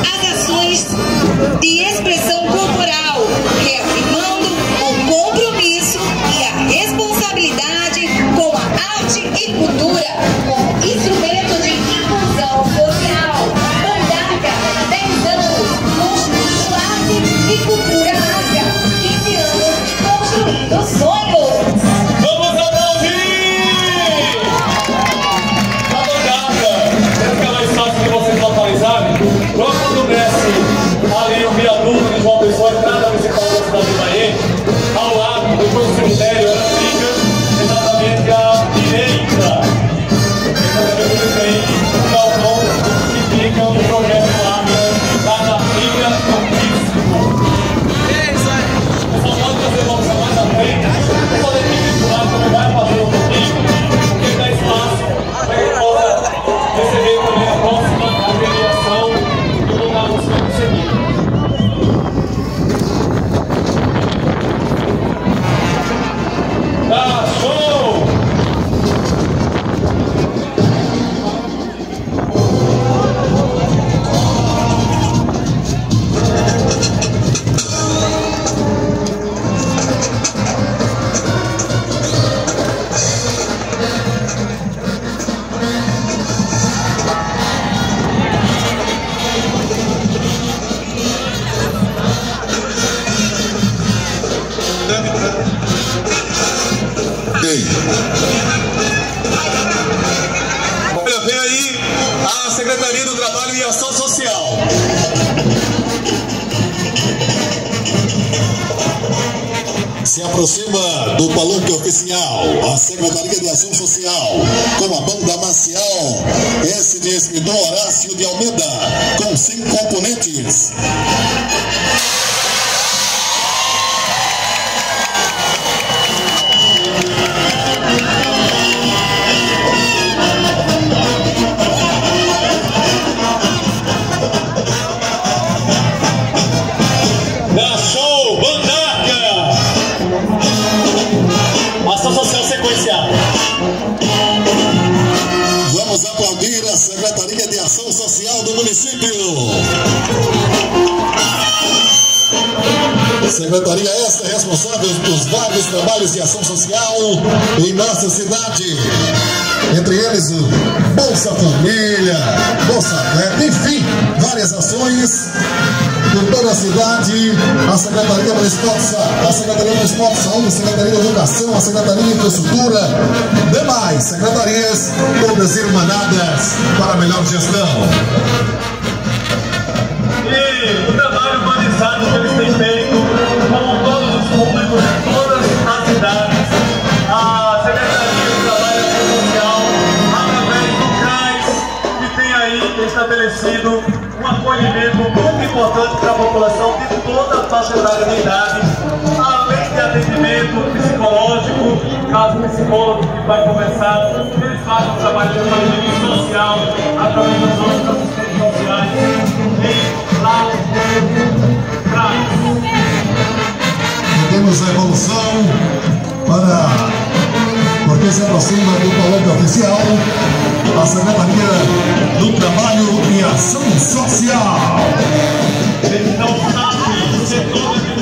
as ações de Olha, vem aí a Secretaria do Trabalho e Ação Social. Se aproxima do palanque oficial a Secretaria de Ação Social com a banda marcial S de Escritor Horácio de Almeida com cinco componentes. Município. Secretaria esta é responsável pelos vários trabalhos de ação social em nossa cidade. Entre eles Bolsa Família, Secretaria de Sa- a Secretaria Municipal de Saúde, a Secretaria de Educação, a Secretaria de Infraestrutura, demais secretarias, todas irmanadas para a melhor gestão. E o trabalho humanizado que eles têm feito com todos os públicos todas as cidades. A Secretaria de Trabalho Social, através do CRAS, que tem aí estabelecido um acolhimento importante para a população de toda a faixa etária de idade, além de atendimento psicológico, caso o psicólogo que vai conversar, eles fazem um trabalho de atendimento social através das nossas assistentes sociais em lá CRAS. Temos a evolução para, se aproxima do Palanque Oficial, a Secretaria do Trabalho e Ação Social. Então, sabe, setor